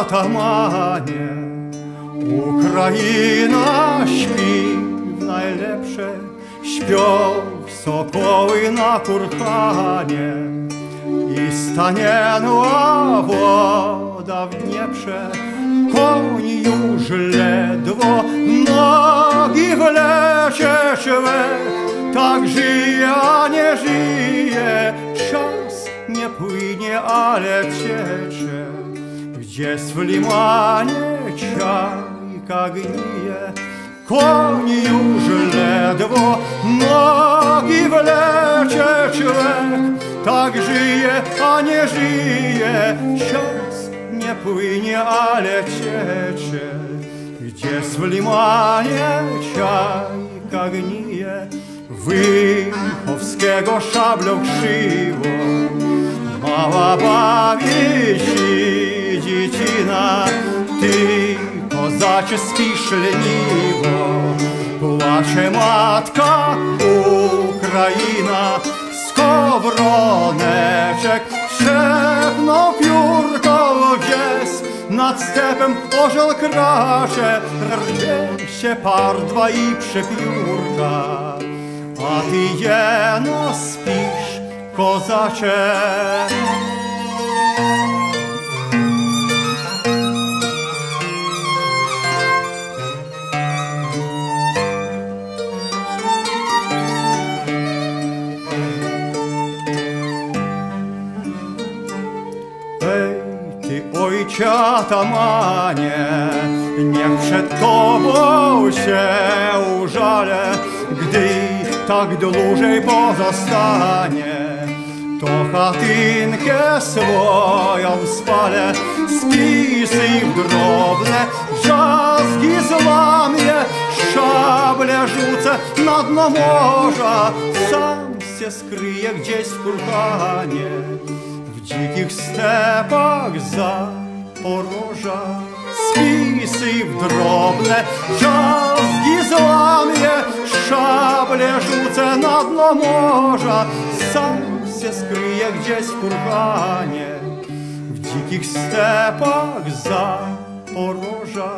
atamanie, Ukraina śpi najlepsze, śpią sokoły na kurhanie i stanienła woda w Dnieprze, koń już ledwo nogi w lesie człek, tak żyje, a nie żyje, czas nie płynie, ale ciecze, gdzie w limanie czajka gnije, koń już ledwo nogi w lesie człek, tak żyje, a nie żyje, czas nie płynie, ale ciecze, gdzie w limanie czajka gnije, Wychowskiego szablą krzywo, mała bawi Даче спішленіво плаче матка Україна, сковорнечек, шепно п'юрко єс, над степем ожил краше, рве ще пар два і пшеп'юрка, а ти є спіш, козаче. Ty ojcze atamanie, niech przed tobą się użale, gdy tak dłużej pozostanie. To chatynkę swoją spalę, spisy w drobne, drzazgi złamię, szable rzucę na dno morza, sam się skryję gdzieś w kurhanie, w dzikich stepach za poroża. Spisy w drobne, drzazgi złamię, szable rzucę na dno morza, sam się skryję gdzieś w kurhanie, w dzikich stepach za poroża.